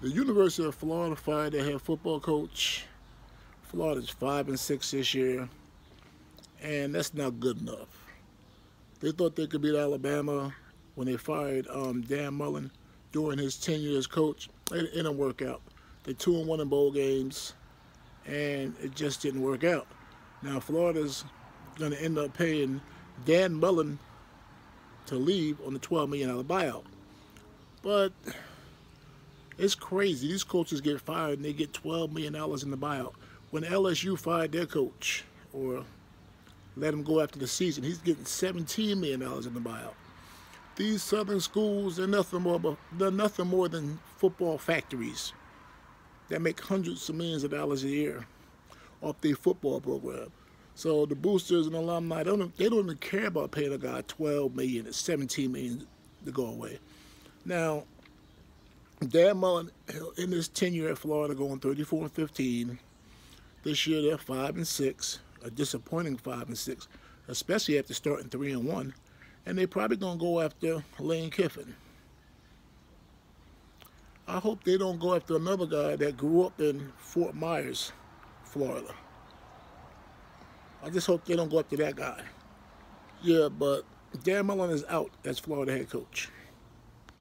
The University of Florida fired their head football coach. Florida's five and six this year, and that's not good enough. They thought they could beat Alabama when they fired um, Dan Mullen during his tenure as coach. It, it didn't work out. They two and one in bowl games, and it just didn't work out. Now Florida's going to end up paying Dan Mullen to leave on the $12 million buyout. But it's crazy. These coaches get fired and they get $12 million in the buyout. When LSU fired their coach or let him go after the season, he's getting $17 million in the buyout. These southern schools, they're nothing more, but they're nothing more than football factories that make hundreds of millions of dollars a year off their football program. So the boosters and alumni, they don't, they don't even care about paying a guy $12 million or $17 million to go away. Now, Dan Mullen, in his tenure at Florida, going 34 and 15. This year they're five and six, a disappointing five and six, especially after starting three and one. And they're probably gonna go after Lane Kiffin. I hope they don't go after another guy that grew up in Fort Myers, Florida. I just hope they don't go after that guy. Yeah, but Dan Mullen is out as Florida head coach.